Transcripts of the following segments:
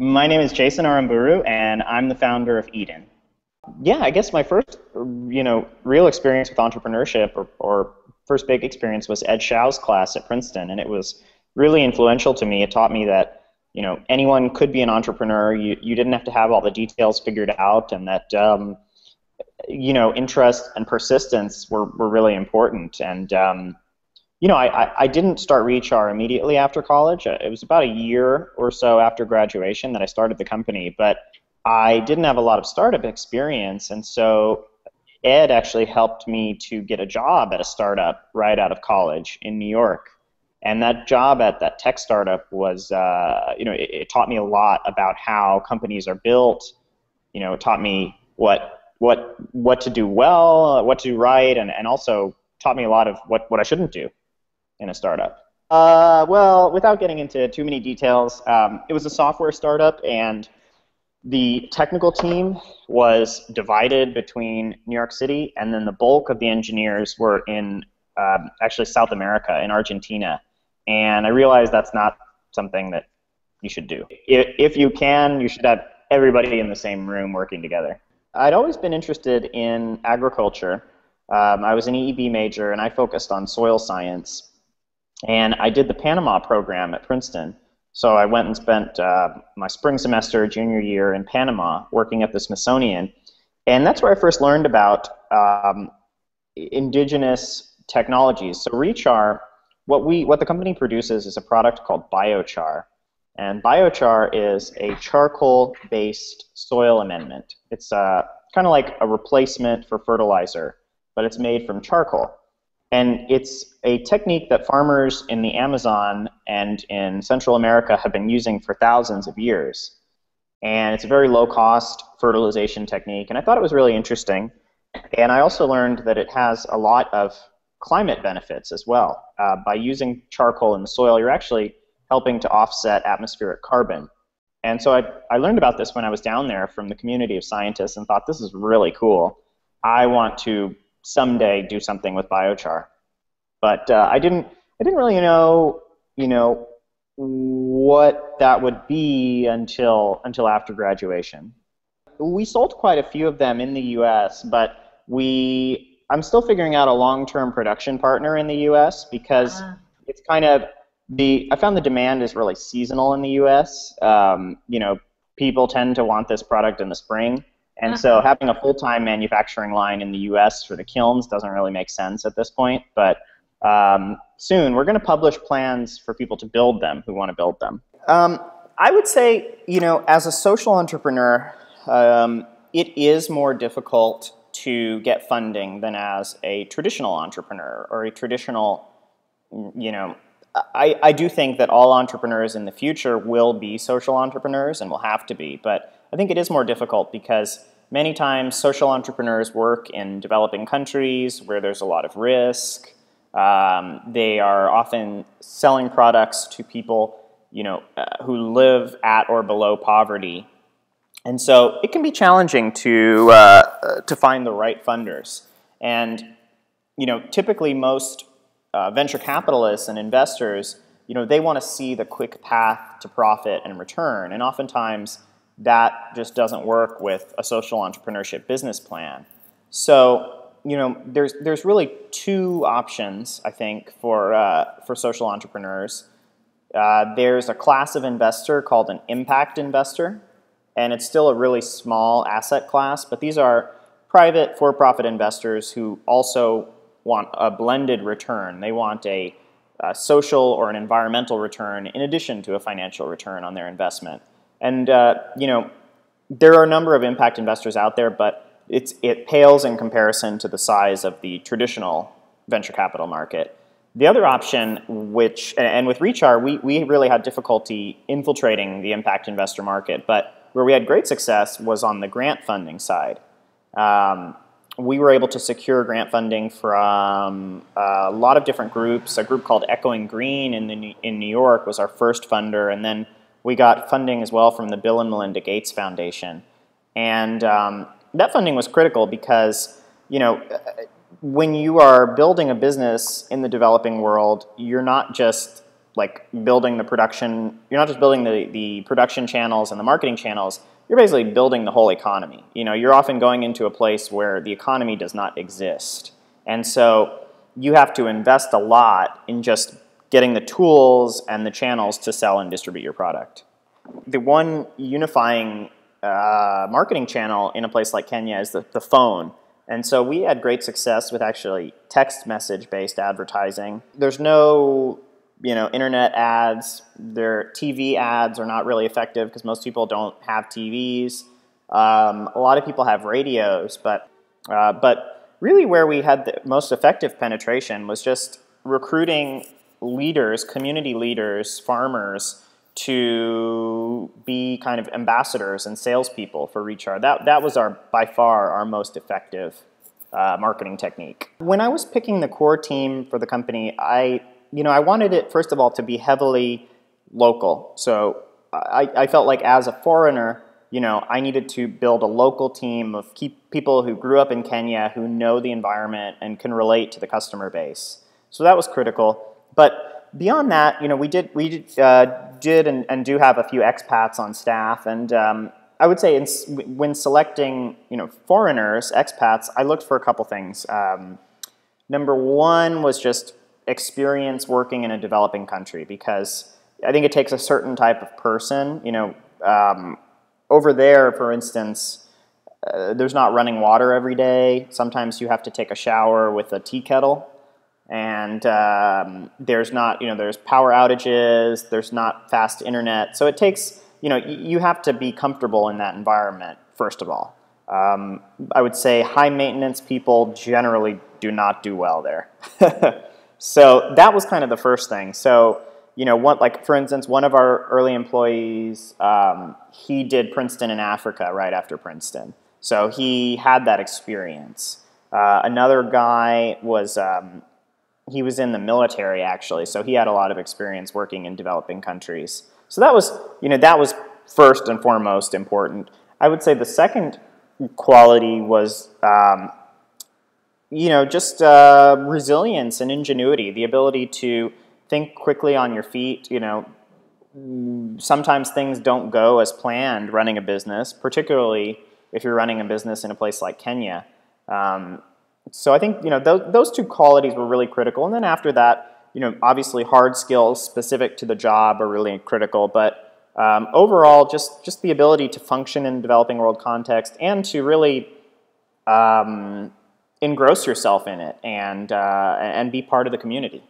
My name is Jason Aramburu, and I'm the founder of Edyn. Yeah, I guess my first, you know, real experience with entrepreneurship or, or first big experience was Ed Zschau's class at Princeton, and it was really influential to me. It taught me that, you know, anyone could be an entrepreneur. You, you didn't have to have all the details figured out, and that, um, you know, interest and persistence were, were really important. And, um, you know, I, I didn't start re:char immediately after college. Uh, it was about a year or so after graduation that I started the company, but I didn't have a lot of startup experience, and so Ed actually helped me to get a job at a startup right out of college in New York. And that job at that tech startup was, uh, you know, it, it, taught me a lot about how companies are built. You know, it taught me what what what to do well, what to do right, and, and also taught me a lot of what, what I shouldn't do in a startup? Uh, well, without getting into too many details, um, it was a software startup, and the technical team was divided between New York City, and then the bulk of the engineers were in um, actually South America, in Argentina. And I realized that's not something that you should do. If, if you can, you should have everybody in the same room working together. I'd always been interested in agriculture. Um, I was an EEB major, and I focused on soil science. And I did the Panama program at Princeton. So I went and spent uh, my spring semester, junior year in Panama, working at the Smithsonian. And that's where I first learned about um, indigenous technologies. So re:char, what, we, what the company produces is a product called biochar. And biochar is a charcoal-based soil amendment. It's uh, kind of like a replacement for fertilizer, but it's made from charcoal. And it's a technique that farmers in the Amazon and in Central America have been using for thousands of years. And it's a very low cost fertilization technique. And I thought it was really interesting. And I also learned that it has a lot of climate benefits as well. Uh, by using charcoal in the soil, you're actually helping to offset atmospheric carbon. And so I, I learned about this when I was down there from the community of scientists and thought this is really cool. I want to someday do something with biochar. But uh, I didn't I didn't really know you know what that would be until until after graduation. We sold quite a few of them in the U.S., but we I'm still figuring out a long-term production partner in the U.S. because uh. it's kind of the I found the demand is really seasonal in the U.S. Um, you know, people tend to want this product in the spring, and so uh-huh. having a full-time manufacturing line in the U.S. for the kilns doesn't really make sense at this point. But um, soon we're going to publish plans for people to build them who want to build them. Um, I would say, you know, as a social entrepreneur, um, it is more difficult to get funding than as a traditional entrepreneur or a traditional, you know, I, I do think that all entrepreneurs in the future will be social entrepreneurs and will have to be, but I think it is more difficult because many times social entrepreneurs work in developing countries where there's a lot of risk. Um, they are often selling products to people, you know, uh, who live at or below poverty, and so it can be challenging to uh, to find the right funders. And you know, typically most uh, venture capitalists and investors, you know, they want to see the quick path to profit and return, and oftentimes that just doesn't work with a social entrepreneurship business plan. So, you know, there's there's really two options I think for uh, for social entrepreneurs. Uh, there's a class of investor called an impact investor, and it's still a really small asset class, but these are private for-profit investors who also want a blended return. They want a, a, social or an environmental return in addition to a financial return on their investment. And uh, you know, there are a number of impact investors out there, but it's, it pales in comparison to the size of the traditional venture capital market. The other option, which, and with re:char, we, we really had difficulty infiltrating the impact investor market, but where we had great success was on the grant funding side. Um, we were able to secure grant funding from uh, a lot of different groups. A group called Echoing Green in, the, in New York was our first funder, and then we got funding as well from the Bill and Melinda Gates Foundation. And um, that funding was critical because, you know, when you are building a business in the developing world, you're not just like building the production. You're not just building the, the production channels and the marketing channels. You're basically building the whole economy. You know, you're often going into a place where the economy does not exist, and so you have to invest a lot in just getting the tools and the channels to sell and distribute your product. The one unifying uh, marketing channel in a place like Kenya is the, the phone. And so we had great success with actually text message based advertising. There's no you know, internet ads, their TV ads are not really effective because most people don't have TVs. Um, a lot of people have radios, but uh, but really where we had the most effective penetration was just recruiting leaders, community leaders, farmers to be kind of ambassadors and salespeople for Recharge. That that was our by far our most effective uh, marketing technique. When I was picking the core team for the company, I you know, I wanted it, first of all, to be heavily local. So I, I felt like as a foreigner, you know, I needed to build a local team of people who grew up in Kenya, who know the environment and can relate to the customer base. So that was critical. But beyond that, you know, we did we did, uh, did and, and, do have a few expats on staff, and um, I would say in, when selecting, you know, foreigners, expats, I looked for a couple things. Um, number one was just experience working in a developing country because I think it takes a certain type of person. You know, um, over there, for instance, uh, there's not running water every day. Sometimes you have to take a shower with a tea kettle, and um, there's not, you know, there's power outages. There's not fast internet, so it takes, you know, you have to be comfortable in that environment first of all. Um, I would say high maintenance people generally do not do well there. So that was kind of the first thing. So, you know, one, like for instance, one of our early employees, um, he did Princeton in Africa right after Princeton. So he had that experience. Uh, another guy was, um, he was in the military actually, so he had a lot of experience working in developing countries. So that was, you know, that was first and foremost important. I would say the second quality was um, you know, just uh, resilience and ingenuity, the ability to think quickly on your feet. You know, sometimes things don't go as planned running a business, particularly if you're running a business in a place like Kenya. Um, so I think you know those, those two qualities were really critical, and then after that, you know, obviously hard skills specific to the job are really critical, but um, overall, just just the ability to function in developing world context and to really um, engross yourself in it and, uh, and be part of the community.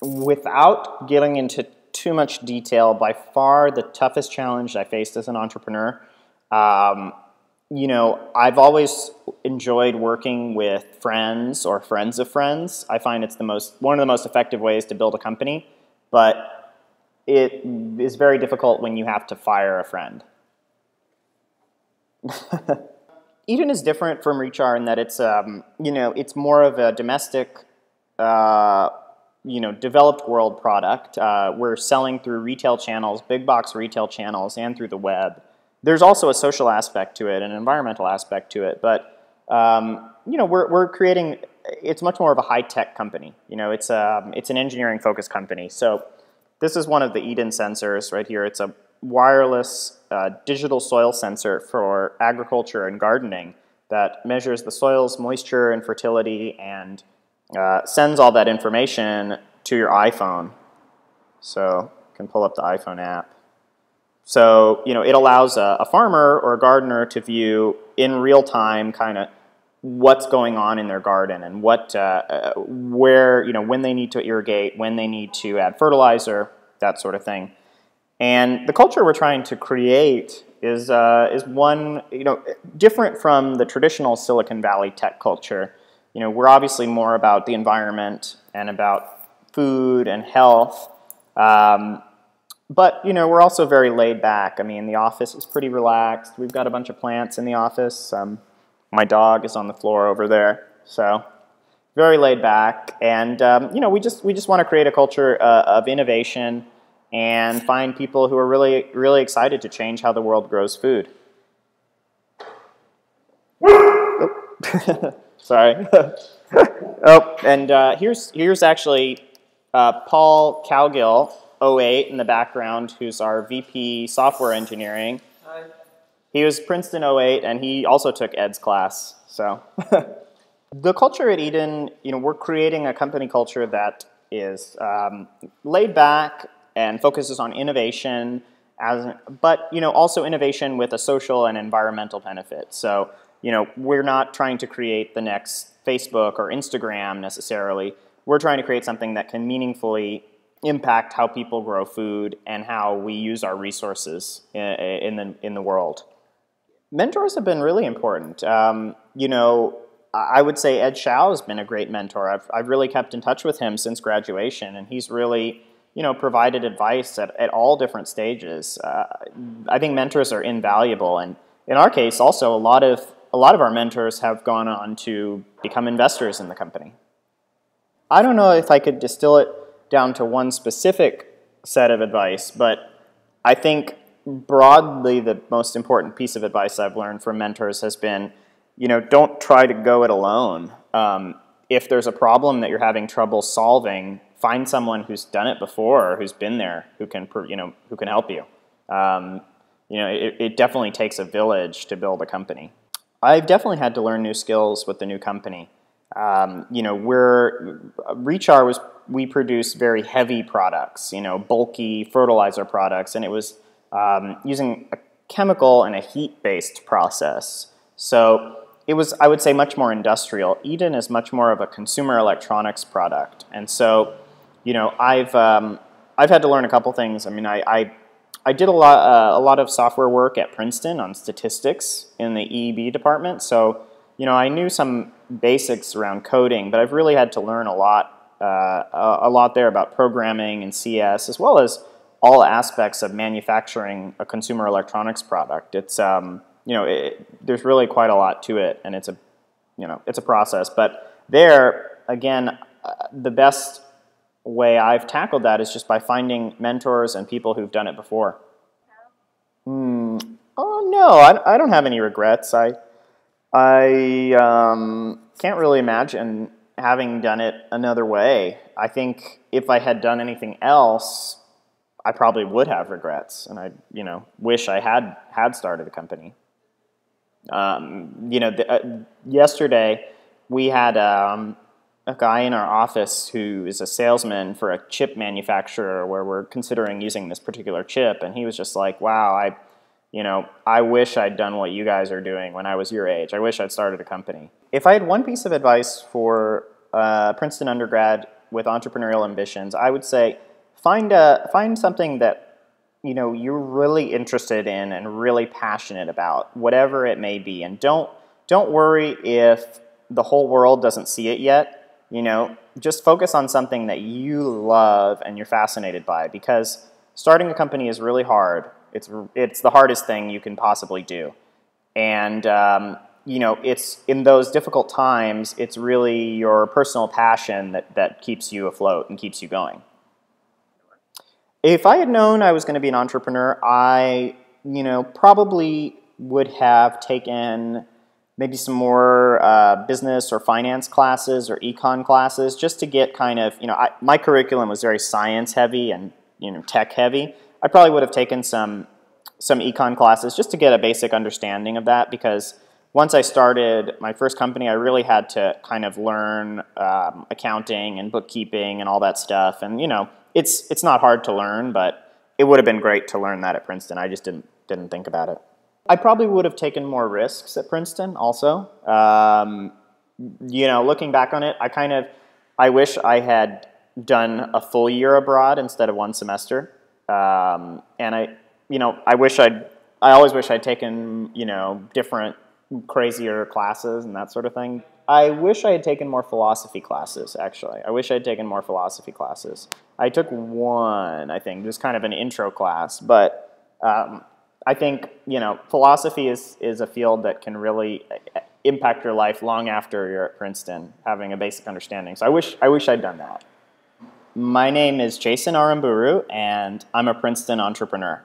Without getting into too much detail, by far the toughest challenge I faced as an entrepreneur, um, you know, I've always enjoyed working with friends or friends of friends. I find it's the most one of the most effective ways to build a company, but it is very difficult when you have to fire a friend. Edyn is different from re:char in that it's um, you know it's more of a domestic, uh, you know, developed world product. Uh, we're selling through retail channels, big box retail channels, and through the web. There's also a social aspect to it, an environmental aspect to it, but um, you know we're we're creating. It's much more of a high tech company. You know, it's um, it's an engineering focused company. So this is one of the Edyn sensors right here. It's a wireless uh, digital soil sensor for agriculture and gardening that measures the soil's moisture and fertility and uh, sends all that information to your iPhone. So you can pull up the iPhone app. So, you know, it allows a, a farmer or a gardener to view in real time kind of what's going on in their garden and what, uh, uh, where, you know, when they need to irrigate, when they need to add fertilizer, that sort of thing. And the culture we're trying to create is, uh, is one, you know, different from the traditional Silicon Valley tech culture. You know, we're obviously more about the environment and about food and health. Um, but, you know, we're also very laid back. I mean, the office is pretty relaxed. We've got a bunch of plants in the office. Um, my dog is on the floor over there. So very laid back. And, um, you know, we just, we just want to create a culture uh, of innovation and find people who are really, really excited to change how the world grows food. oh. Sorry. oh, and uh, here's here's actually Uh, Paul Cowgill, 08 in the background, who's our VP software engineering. Hi. He was Princeton 08, and he also took Ed's class. So, the culture at Edyn, you know, we're creating a company culture that is um, laid back and focuses on innovation, as, but you know, also innovation with a social and environmental benefit. So, you know, we're not trying to create the next Facebook or Instagram necessarily. We're trying to create something that can meaningfully impact how people grow food and how we use our resources in, in the in the world. Mentors have been really important. Um, you know, I would say Ed Zschau has been a great mentor. I've, I've really kept in touch with him since graduation, and he's really, you know, provided advice at, at all different stages. Uh, I think mentors are invaluable, and in our case, also a lot of a lot of our mentors have gone on to become investors in the company. I don't know if I could distill it down to one specific set of advice, but I think broadly the most important piece of advice I've learned from mentors has been you know, don't try to go it alone. Um, if there's a problem that you're having trouble solving, find someone who's done it before or who's been there who can, you know, who can help you. Um, you know, it, it, definitely takes a village to build a company. I've definitely had to learn new skills with the new company. Um, you know, we're re:char was we produce very heavy products, you know, bulky fertilizer products, and it was um, using a chemical and a heat-based process. So it was, I would say, much more industrial. Edyn is much more of a consumer electronics product, and so, you know, I've um, I've had to learn a couple things. I mean, I I, I did a lot uh, a lot of software work at Princeton on statistics in the EEB department, so you know, I knew some basics around coding, but I've really had to learn a lot uh, a, lot there about programming and CS, as well as all aspects of manufacturing a consumer electronics product. It's um, you know, it, there's really quite a lot to it, and it's a, you know, it's a process. But there, again, uh, the best way I've tackled that is just by finding mentors and people who've done it before. Hmm. Oh no, I, I don't have any regrets. I I um, can't really imagine having done it another way. I think if I had done anything else, I probably would have regrets, and I you know wish I had had started a company. Um, you know, the, uh, yesterday we had um, a guy in our office who is a salesman for a chip manufacturer where we're considering using this particular chip, and he was just like, "Wow, I." You know, I wish I'd done what you guys are doing when I was your age. I wish I'd started a company. If I had one piece of advice for a Princeton undergrad with entrepreneurial ambitions, I would say find a find something that you know you're really interested in and really passionate about whatever it may be. And don't don't worry if the whole world doesn't see it yet. You know just focus on something that you love and you're fascinated by because starting a company is really hard. It's it's the hardest thing you can possibly do. And um, you know it's in those difficult times it's really your personal passion that that keeps you afloat and keeps you going if I had known I was going to be an entrepreneur, I, you know, probably would have taken maybe some more uh, business or finance classes or econ classes just to get kind of, you know, I, my curriculum was very science heavy and, you know, tech heavy. I probably would have taken some some econ classes just to get a basic understanding of that because once I started my first company, I really had to kind of learn um, accounting and bookkeeping and all that stuff. And you know, it's it's not hard to learn, but it would have been great to learn that at Princeton. I just didn't didn't think about it. I probably would have taken more risks at Princeton. Also, um, you know, looking back on it, I kind of I wish I had done a full year abroad instead of one semester. Um, and I, you know, I wish I'd I always wish I'd taken you know different crazier classes and that sort of thing. I wish I had taken more philosophy classes, actually. I wish I had taken more philosophy classes. I took one, I think, just kind of an intro class, but um, I think, you know, philosophy is, is a field that can really uh, impact your life long after you're at Princeton, having a basic understanding. So I wish, I wish I'd done that. My name is Jason Aramburu, and I'm a Princeton entrepreneur.